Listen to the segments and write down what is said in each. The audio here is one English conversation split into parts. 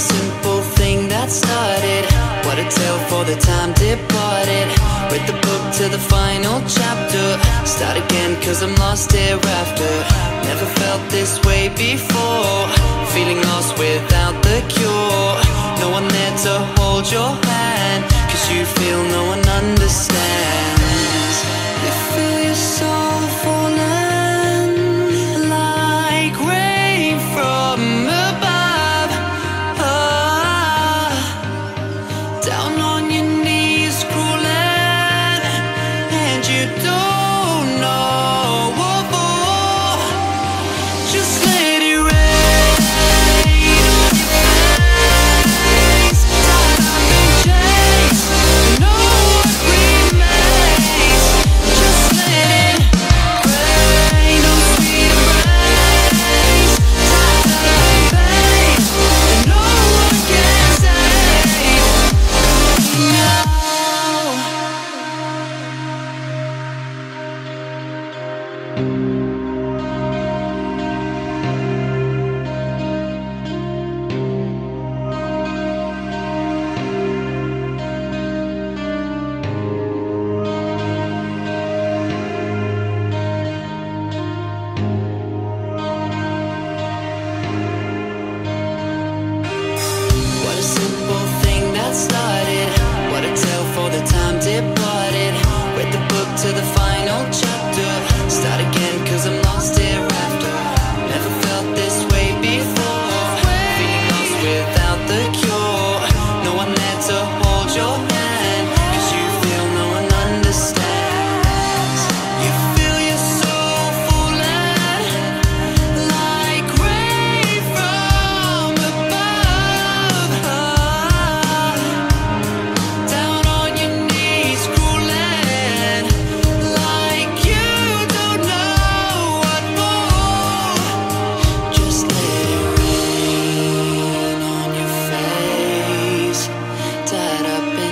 simple thing that started. What a tale for the time departed. With the book to the final chapter. Start again cause I'm lost hereafter. Never felt this way before. Feeling lost without the cure. No one there to hold your hand. Cause you feel no one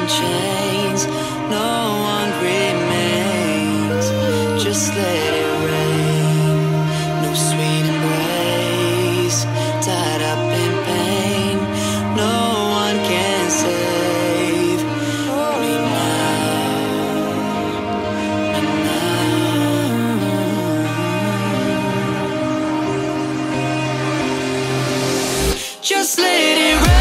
chains, no one remains. Just let it rain. No sweet embrace, tied up in pain. No one can save Just let it rain.